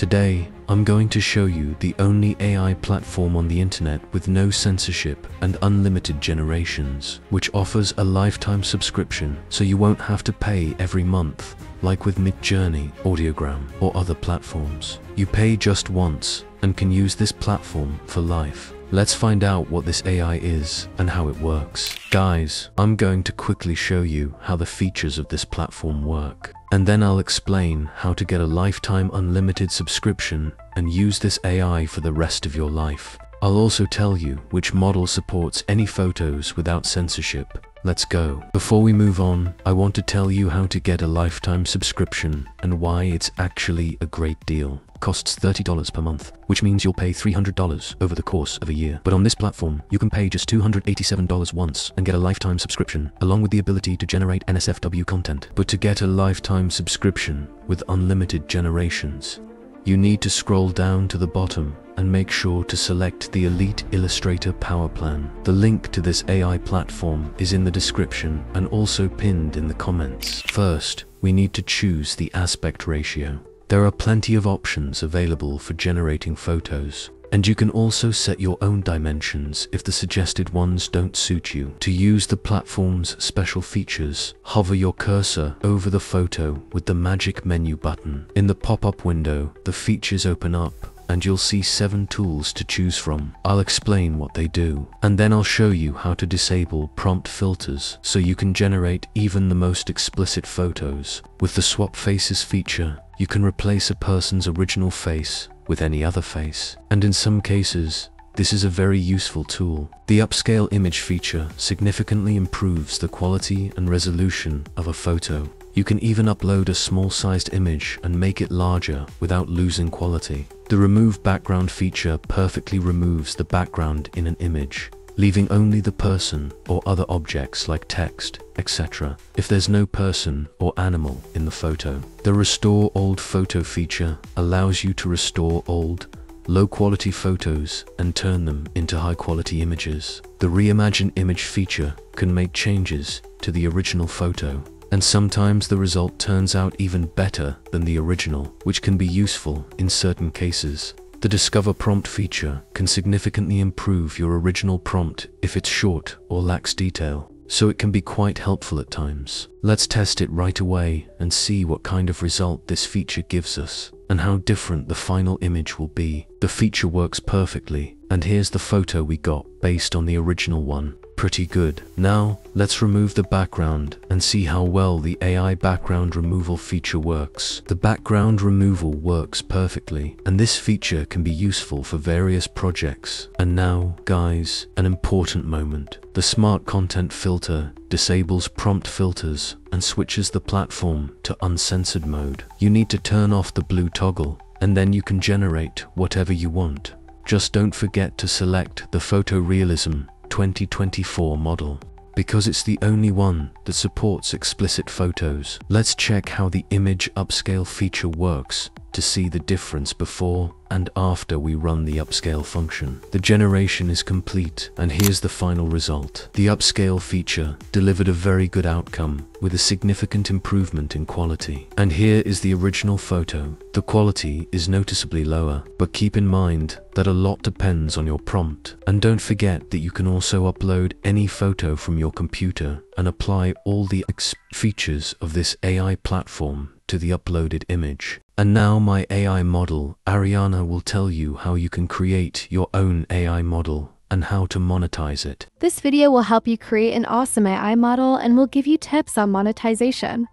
Today, I'm going to show you the only AI platform on the internet with no censorship and unlimited generations, which offers a lifetime subscription so you won't have to pay every month, like with Midjourney, Ideogram, or other platforms. You pay just once and can use this platform for life. Let's find out what this AI is and how it works. Guys, I'm going to quickly show you how the features of this platform work. And then I'll explain how to get a lifetime unlimited subscription and use this AI for the rest of your life. I'll also tell you which model supports any photos without censorship. Let's go. Before we move on, I want to tell you how to get a lifetime subscription and why it's actually a great deal costs $30 per month, which means you'll pay $300 over the course of a year. But on this platform, you can pay just $287 once and get a lifetime subscription, along with the ability to generate NSFW content. But to get a lifetime subscription with unlimited generations, you need to scroll down to the bottom and make sure to select the Elite Illustrator Power Plan. The link to this AI platform is in the description and also pinned in the comments. First, we need to choose the aspect ratio. There are plenty of options available for generating photos, and you can also set your own dimensions if the suggested ones don't suit you. To use the platform's special features, hover your cursor over the photo with the magic menu button. In the pop-up window, the features open up and you'll see seven tools to choose from. I'll explain what they do, and then I'll show you how to disable prompt filters so you can generate even the most explicit photos. With the swap faces feature, you can replace a person's original face with any other face, and in some cases, this is a very useful tool. The upscale image feature significantly improves the quality and resolution of a photo. You can even upload a small-sized image and make it larger without losing quality. The remove background feature perfectly removes the background in an image, leaving only the person or other objects like text, etc. if there's no person or animal in the photo. The restore old photo feature allows you to restore old, low-quality photos and turn them into high-quality images. The reimagine image feature can make changes to the original photo and sometimes the result turns out even better than the original, which can be useful in certain cases. The Discover Prompt feature can significantly improve your original prompt if it's short or lacks detail, so it can be quite helpful at times. Let's test it right away and see what kind of result this feature gives us and how different the final image will be. The feature works perfectly, and here's the photo we got based on the original one pretty good. Now, let's remove the background and see how well the AI background removal feature works. The background removal works perfectly, and this feature can be useful for various projects. And now, guys, an important moment. The Smart Content Filter disables prompt filters and switches the platform to uncensored mode. You need to turn off the blue toggle, and then you can generate whatever you want. Just don't forget to select the photorealism 2024 model because it's the only one that supports explicit photos. Let's check how the image upscale feature works to see the difference before and after we run the upscale function. The generation is complete and here's the final result. The upscale feature delivered a very good outcome with a significant improvement in quality. And here is the original photo. The quality is noticeably lower, but keep in mind that a lot depends on your prompt. And don't forget that you can also upload any photo from your computer and apply all the features of this AI platform to the uploaded image. And now my AI model, Ariana, will tell you how you can create your own AI model and how to monetize it. This video will help you create an awesome AI model and will give you tips on monetization.